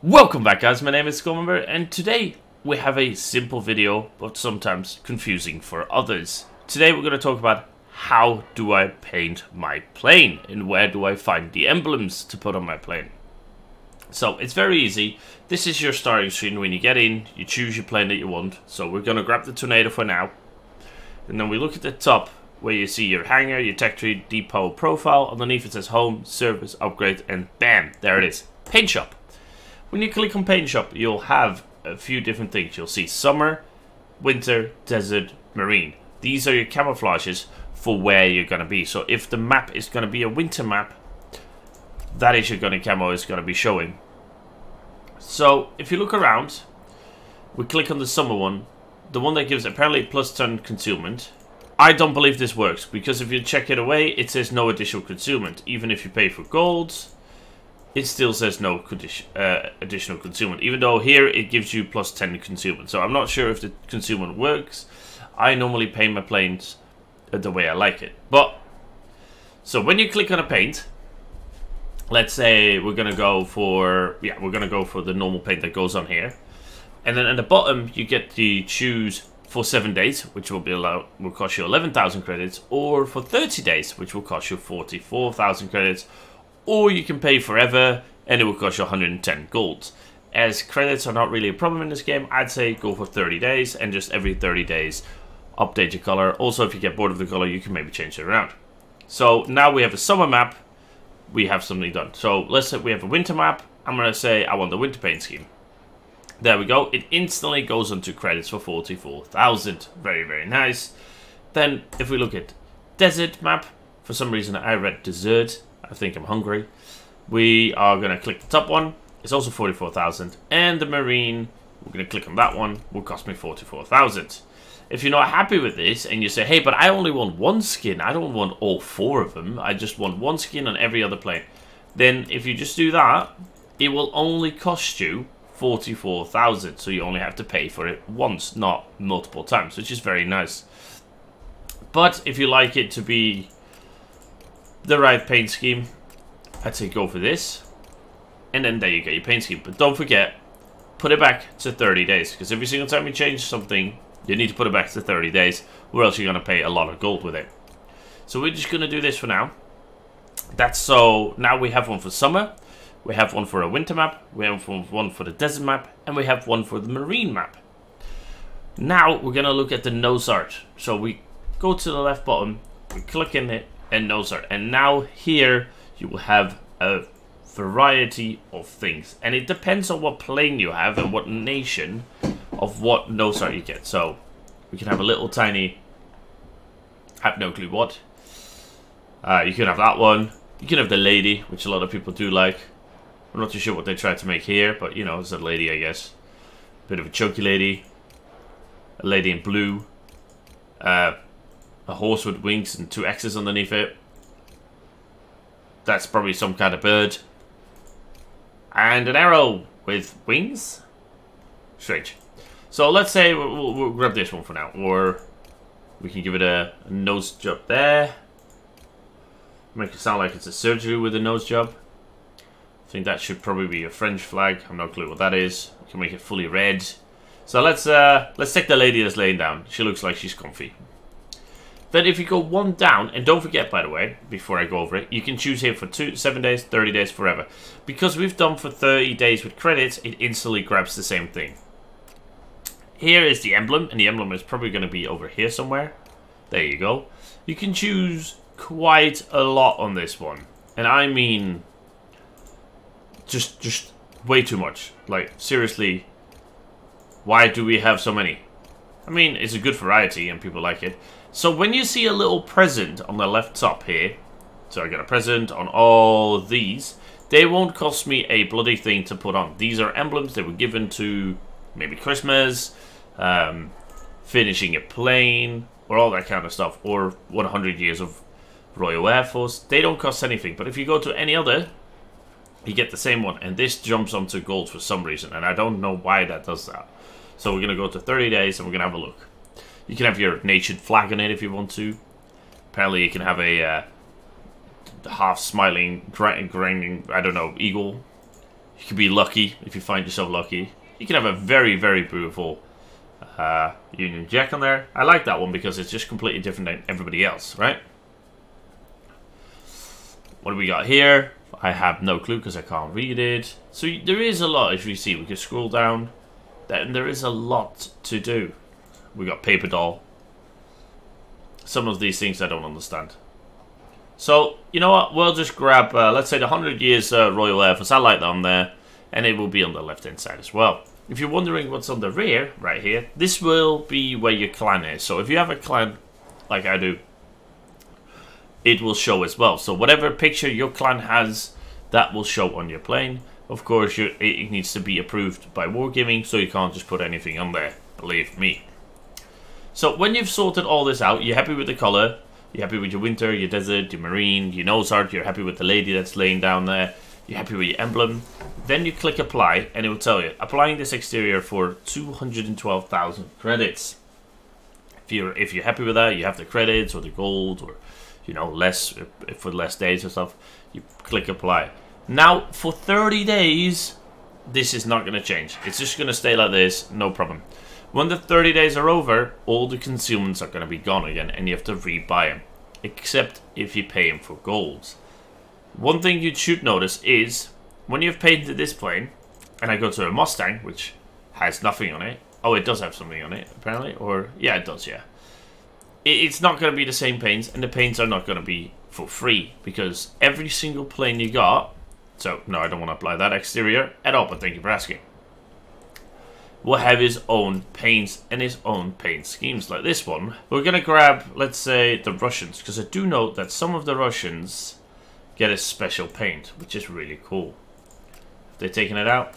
Welcome back guys, my name is Skullmember and today we have a simple video but sometimes confusing for others. Today we're going to talk about how do I paint my plane and where do I find the emblems to put on my plane. So it's very easy, this is your starting screen, when you get in you choose your plane that you want. So we're going to grab the Tornado for now and then we look at the top where you see your hangar, your tech tree, depot profile, underneath it says home, service, upgrade and bam, there it is, paint shop. When you click on Paint Shop, you'll have a few different things. You'll see summer, winter, desert, marine. These are your camouflages for where you're going to be. So if the map is going to be a winter map, that is your gunny camo is going to be showing. So if you look around, we click on the summer one, the one that gives apparently plus 10 concealment. I don't believe this works because if you check it away, it says no additional concealment. Even if you pay for golds, it still says no uh, additional concealment, even though here it gives you plus 10 concealment. So I'm not sure if the concealment works. I normally paint my planes the way I like it. But, so when you click on a paint, let's say we're going to go for, yeah, we're going to go for the normal paint that goes on here. And then at the bottom, you get to choose for 7 days, which will be allowed, will cost you 11,000 credits, or for 30 days, which will cost you 44,000 credits, or you can pay forever and it will cost you 110 gold. As credits are not really a problem in this game, I'd say go for 30 days and just every 30 days update your color. Also, if you get bored of the color, you can maybe change it around. So now we have a summer map, we have something done. So let's say we have a winter map. I'm going to say I want the winter paint scheme. There we go. It instantly goes into credits for 44,000. Very, very nice. Then if we look at desert map, for some reason I read desert. I think I'm hungry. We are going to click the top one. It's also 44,000. And the marine, we're going to click on that one, will cost me 44,000. If you're not happy with this and you say, hey, but I only want one skin, I don't want all four of them, I just want one skin on every other plane, then if you just do that, it will only cost you 44,000. So you only have to pay for it once, not multiple times, which is very nice. But if you like it to be the right paint scheme, I'd say go for this. And then there you get your paint scheme. But don't forget, put it back to 30 days. Because every single time you change something, you need to put it back to 30 days. Or else you're going to pay a lot of gold with it. So we're just going to do this for now. That's so, now we have one for summer. We have one for a winter map. We have one for the desert map. And we have one for the marine map. Now we're going to look at the nose art. So we go to the left bottom. We click in it and nose art. And now here you will have a variety of things. And it depends on what plane you have and what nation of what nose art you get. So we can have a little tiny, have no clue what. Uh, you can have that one. You can have the lady, which a lot of people do like. I'm not too sure what they tried to make here, but you know, it's a lady, I guess. Bit of a chunky lady. A lady in blue. Uh, a horse with wings and two X's underneath it. That's probably some kind of bird. And an arrow with wings? Strange. So let's say we'll, we'll, grab this one for now. Or we can give it a, a nose job there. Make it sound like it's a surgery with a nose job. I think that should probably be a French flag. I have no clue what that is. We can make it fully red. So let's uh, let's take the lady that's laying down. She looks like she's comfy. Then if you go one down, and don't forget by the way, before I go over it, you can choose here for two, 7 days, 30 days, forever. Because we've done for 30 days with credits, it instantly grabs the same thing. Here is the emblem, and the emblem is probably going to be over here somewhere. There you go. You can choose quite a lot on this one. And I mean, just, just way too much. Like, seriously, why do we have so many? I mean, it's a good variety and people like it. So when you see a little present on the left top here, so I got a present on all these, they won't cost me a bloody thing to put on. These are emblems that were given to maybe Christmas, um, finishing a plane, or all that kind of stuff, or 100 years of Royal Air Force. They don't cost anything, but if you go to any other, you get the same one, and this jumps onto gold for some reason, and I don't know why that does that. So we're going to go to 30 days, and we're going to have a look. You can have your nation flag on it if you want to. Apparently you can have a uh, half smiling, grinding, I don't know, eagle You can be lucky if you find yourself lucky. You can have a very, very beautiful uh, Union Jack on there. I like that one because it's just completely different than everybody else, right? What do we got here? I have no clue because I can't read it. So there is a lot, as you see. We can scroll down. Then there is a lot to do. We got Paper Doll. Some of these things I don't understand. So, you know what? We'll just grab, uh, let's say, the 100 Years uh, Royal Air Force. I like that on there. And it will be on the left-hand side as well. If you're wondering what's on the rear, right here, this will be where your clan is. So if you have a clan, like I do, it will show as well. So whatever picture your clan has, that will show on your plane. Of course, it needs to be approved by Wargaming, so you can't just put anything on there, believe me. So when you've sorted all this out, you're happy with the color, you're happy with your winter, your desert, your marine, your nose art, you're happy with the lady that's laying down there, you're happy with your emblem, then you click apply and it will tell you, applying this exterior for 212,000 credits. If you're, if you're happy with that, you have the credits or the gold or you know, less uh, for less days or stuff, you click apply. Now, for 30 days, this is not going to change. It's just going to stay like this, no problem. When the 30 days are over, all the consumables are going to be gone again, and you have to rebuy them. Except if you pay them for golds. One thing you should notice is, when you've painted this plane, and I go to a Mustang, which has nothing on it. Oh, it does have something on it, apparently. Or, yeah, it does, yeah it's not going to be the same paints, and the paints are not going to be for free, because every single plane you got, so no, I don't want to apply that exterior at all, but thank you for asking, will have his own paints and his own paint schemes, like this one. We're to grab, let's say, the Russians, because I do note that some of the Russians get a special paint, which is really cool. They're taking it out?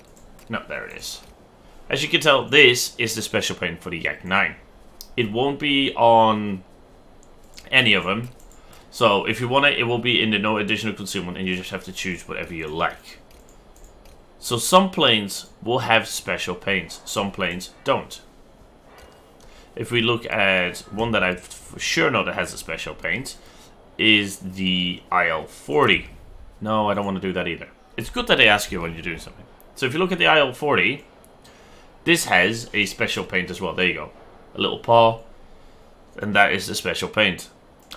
No, there it is. As you can tell, this is the special paint for the Yak 9. It won't be on any of them. So if you want it, it will be in the no additional consumer and you just have to choose whatever you like. So some planes will have special paints, some planes don't. If we look at one that I for sure know that has a special paint, is the IL-40. No, I don't want to do that either. It's good that they ask you when you're doing something. So if you look at the IL-40, this has a special paint as well. There you go a little paw, and that is the special paint.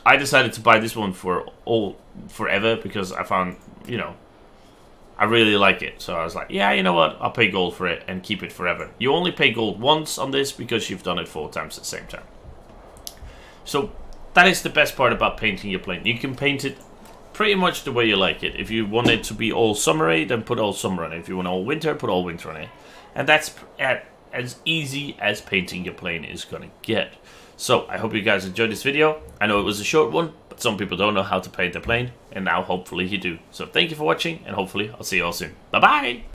I decided to buy this one for all forever because I found, you know, I really like it. So I was like, yeah, you know what? I'll pay gold for it and keep it forever. You only pay gold once on this because you've done it four times at the same time. So that is the best part about painting your plane. You can paint it pretty much the way you like it. If you want it to be all summery, then put all summer on it. If you want all winter, put all winter on it. And that's as easy as painting your plane is going to get. So, I hope you guys enjoyed this video. I know it was a short one, but some people don't know how to paint a plane, and now hopefully you do. So, thank you for watching, and hopefully I'll see you all soon. Bye-bye!